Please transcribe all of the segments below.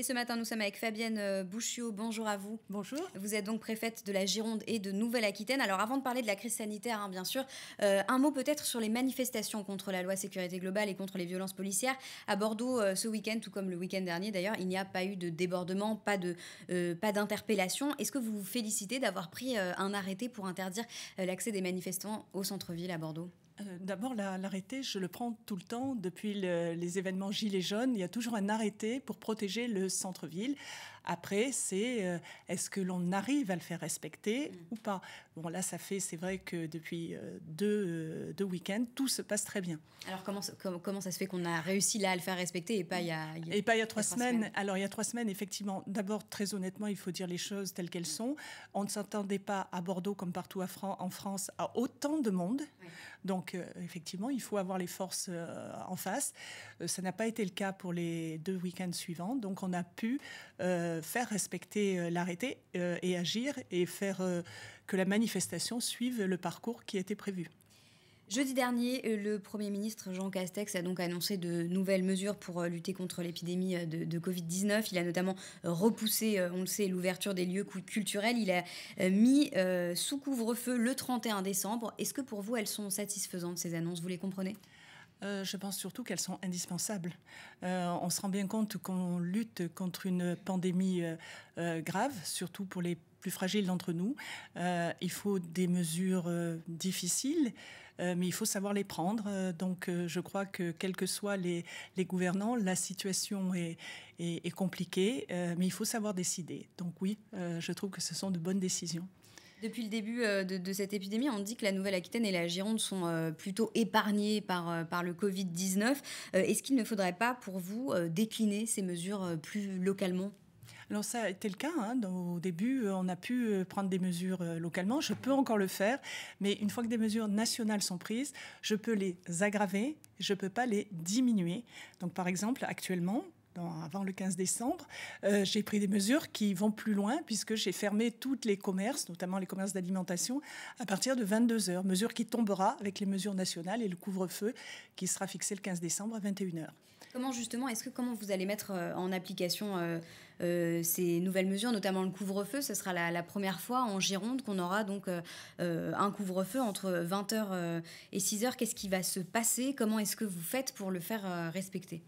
Et ce matin, nous sommes avec Fabienne euh, Bouchiot. Bonjour à vous. Bonjour. Vous êtes donc préfète de la Gironde et de Nouvelle-Aquitaine. Alors avant de parler de la crise sanitaire, hein, bien sûr, euh, un mot peut-être sur les manifestations contre la loi sécurité globale et contre les violences policières. À Bordeaux, euh, ce week-end, tout comme le week-end dernier d'ailleurs, il n'y a pas eu de débordement, pas de pas d'interpellation. Est-ce que vous vous félicitez d'avoir pris un arrêté pour interdire l'accès des manifestants au centre-ville à Bordeaux? Euh, d'abord, l'arrêté, je le prends tout le temps. Depuis les événements Gilets jaunes, il y a toujours un arrêté pour protéger le centre-ville. Après, c'est euh, est-ce que l'on arrive à le faire respecter mm. ou pas? Bon, là, ça fait, c'est vrai que depuis euh, deux, deux week-ends, tout se passe très bien. Alors, comment, comment, ça se fait qu'on a réussi là à le faire respecter et pas il y a, et pas il y a trois, semaines. Alors, il y a trois semaines, effectivement, d'abord, très honnêtement, il faut dire les choses telles qu'elles sont. On ne s'attendait pas à Bordeaux, comme partout en France, à autant de monde. Donc, euh, effectivement, il faut avoir les forces euh, en face. Euh, ça n'a pas été le cas pour les deux week-ends suivants. Donc on a pu faire respecter l'arrêté et agir et faire que la manifestation suive le parcours qui était prévu. Jeudi dernier, le Premier ministre Jean Castex a donc annoncé de nouvelles mesures pour lutter contre l'épidémie de, Covid-19. Il a notamment repoussé, on le sait, l'ouverture des lieux culturels. Il a mis sous couvre-feu le 31 décembre. Est-ce que pour vous, elles sont satisfaisantes, ces annonces? Vous les comprenez? Euh, je pense surtout qu'elles sont indispensables. Euh, on se rend bien compte qu'on lutte contre une pandémie euh, grave, surtout pour les plus fragiles d'entre nous. il faut des mesures difficiles, mais il faut savoir les prendre. donc je crois que quels que soient les, gouvernants, la situation est, est compliquée, mais il faut savoir décider. Donc oui, je trouve que ce sont de bonnes décisions. Depuis le début euh, de, cette épidémie, on dit que la Nouvelle-Aquitaine et la Gironde sont euh, plutôt épargnées par, euh, par le Covid-19. Est-ce qu'il ne faudrait pas, pour vous, décliner ces mesures plus localement? Alors ça a été le cas. Hein. Au début, on a pu prendre des mesures localement. Je peux encore le faire, mais une fois que des mesures nationales sont prises, je peux les aggraver, je ne peux pas les diminuer. Donc par exemple, actuellement, avant le 15 décembre, euh, j'ai pris des mesures qui vont plus loin puisque j'ai fermé tous les commerces, notamment les commerces d'alimentation, à partir de 22 heures. Mesure qui tombera avec les mesures nationales et le couvre-feu qui sera fixé le 15 décembre à 21 heures. Comment justement, est-ce que comment vous allez mettre euh, en application euh, ces nouvelles mesures, notamment le couvre-feu? Ce sera la, première fois en Gironde qu'on aura donc un couvre-feu entre 20h et 6h. Qu'est-ce qui va se passer? Comment est-ce que vous faites pour le faire respecter?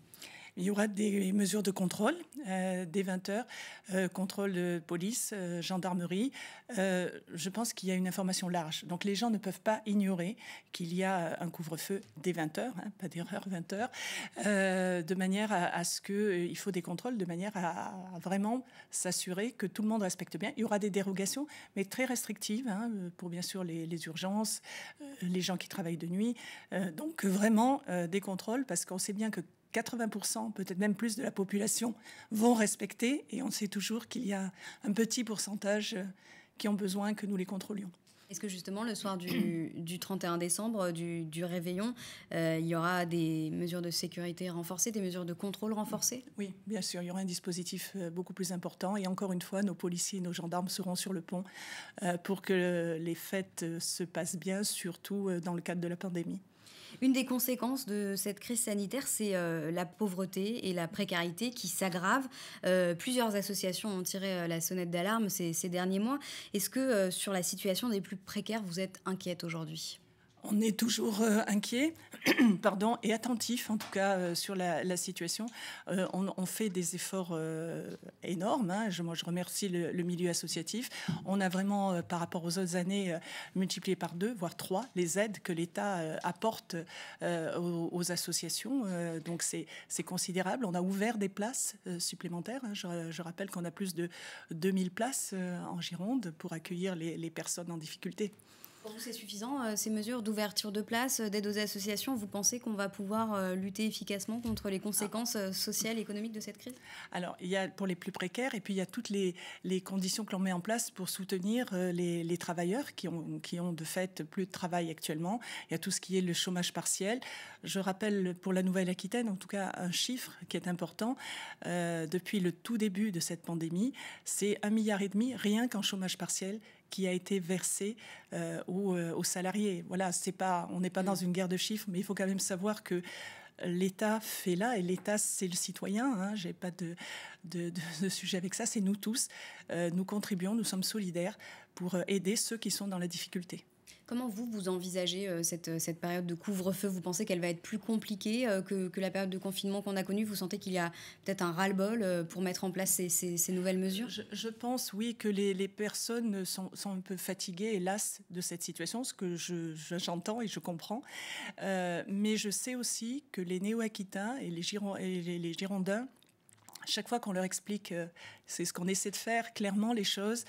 Il y aura des mesures de contrôle euh, dès 20 heures, euh, contrôle de police, euh, gendarmerie. je pense qu'il y a une information large. Donc les gens ne peuvent pas ignorer qu'il y a un couvre-feu dès 20 heures, hein, pas d'erreur, 20 heures, de manière à, ce qu'il faut des contrôles, de manière à, vraiment s'assurer que tout le monde respecte bien. Il y aura des dérogations, mais très restrictives, hein, pour bien sûr les urgences, les gens qui travaillent de nuit. donc vraiment des contrôles, parce qu'on sait bien que 80%, peut-être même plus de la population vont respecter et on sait toujours qu'il y a un petit pourcentage euh, qui ont besoin que nous les contrôlions. Est-ce que justement le soir du, 31 décembre, du, réveillon, euh, il y aura des mesures de sécurité renforcées, des mesures de contrôle renforcées? Oui, bien sûr, il y aura un dispositif euh, beaucoup plus important et encore une fois, nos policiers et nos gendarmes seront sur le pont pour que les fêtes se passent bien, surtout dans le cadre de la pandémie. Une des conséquences de cette crise sanitaire, c'est euh, la pauvreté et la précarité qui s'aggravent. Euh, plusieurs associations ont tiré euh, la sonnette d'alarme ces, derniers mois. Est-ce que sur la situation des plus précaires, vous êtes inquiète aujourd'hui? On est toujours euh, inquiet, pardon, et attentif en tout cas euh, sur la, situation. Euh, on, fait des efforts énormes. Hein. Je, moi, je remercie le, milieu associatif. On a vraiment, par rapport aux autres années, multiplié par deux, voire trois, les aides que l'État apporte aux, associations. donc c'est considérable. On a ouvert des places supplémentaires. Hein. Je, rappelle qu'on a plus de 2000 places en Gironde pour accueillir les personnes en difficulté. Pour vous, c'est suffisant, euh, ces mesures d'ouverture de place, euh, d'aide aux associations Vous pensez qu'on va pouvoir euh, lutter efficacement contre les conséquences sociales et économiques de cette crise? Alors, il y a pour les plus précaires, et puis il y a toutes les, conditions que l'on met en place pour soutenir les, les, travailleurs qui ont, qui ont de fait plus de travail actuellement. Il y a tout ce qui est le chômage partiel. Je rappelle pour la Nouvelle-Aquitaine, en tout cas, un chiffre qui est important. depuis le tout début de cette pandémie, c'est un milliard et demi rien qu'en chômage partiel qui a été versé euh, aux, euh, aux, salariés. Voilà, c'est pas, on n'est pas dans une guerre de chiffres, mais il faut quand même savoir que l'État fait là, et l'État, c'est le citoyen, hein, j'ai pas de, de, sujet avec ça, c'est nous tous. nous contribuons, nous sommes solidaires pour aider ceux qui sont dans la difficulté. Comment vous, vous envisagez euh, cette, cette période de couvre-feu? Vous pensez qu'elle va être plus compliquée euh, que, que la période de confinement qu'on a connue? Vous sentez qu'il y a peut-être un ras-le-bol euh, pour mettre en place ces, ces, nouvelles mesures? Je, pense, oui, que les, les personnes sont, sont, un peu fatiguées lasses de cette situation, ce que j'entends et je comprends. mais je sais aussi que les néo-aquitains et et les Girondins chaque fois qu'on leur explique, c'est ce qu'on essaie de faire, clairement les choses,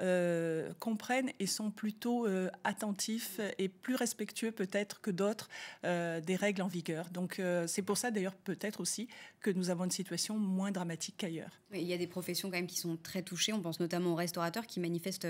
euh, comprennent et sont plutôt euh, attentifs et plus respectueux peut-être que d'autres euh, des règles en vigueur. Donc c'est pour ça d'ailleurs peut-être aussi que nous avons une situation moins dramatique qu'ailleurs. Il y a des professions quand même qui sont très touchées. On pense notamment aux restaurateurs qui manifestent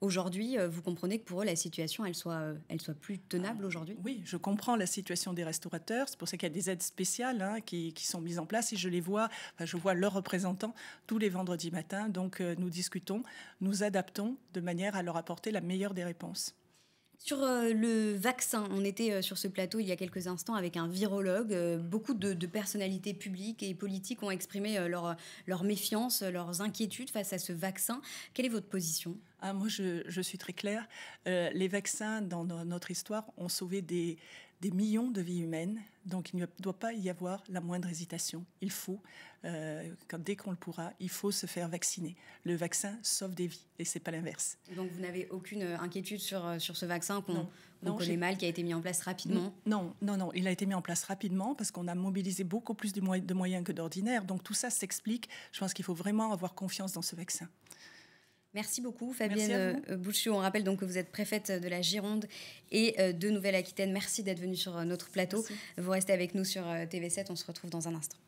aujourd'hui. Vous comprenez que pour eux la situation elle soit, elle soit plus tenable aujourd'hui? Oui, je comprends la situation des restaurateurs. C'est pour ça qu'il y a des aides spéciales hein, qui, qui, sont mises en place et je les vois, je vois leurs représentants tous les vendredis matins. Donc nous discutons, nous adaptons de manière à leur apporter la meilleure des réponses. Sur euh, le vaccin, on était euh, sur ce plateau il y a quelques instants avec un virologue. Euh, beaucoup de, personnalités publiques et politiques ont exprimé leur, leur, méfiance, leurs inquiétudes face à ce vaccin. Quelle est votre position? Ah, Moi, je, je, suis très claire. les vaccins, dans notre histoire, ont sauvé des, des millions de vies humaines. Donc il ne doit pas y avoir la moindre hésitation. Il faut, euh, quand, dès qu'on le pourra, il faut se faire vacciner. Le vaccin sauve des vies et c'est pas l'inverse. Donc vous n'avez aucune inquiétude sur, euh, sur ce vaccin qu'on connaît mal, qui a été mis en place rapidement? Non, non, non. Il a été mis en place rapidement parce qu'on a mobilisé beaucoup plus de moyens que d'ordinaire. Donc tout ça s'explique. Je pense qu'il faut vraiment avoir confiance dans ce vaccin. Merci beaucoup, Fabienne euh, Bouchou. On rappelle donc que vous êtes préfète de la Gironde et euh, de Nouvelle-Aquitaine. Merci d'être venue sur euh, notre plateau. Vous restez avec nous sur TV7. On se retrouve dans un instant.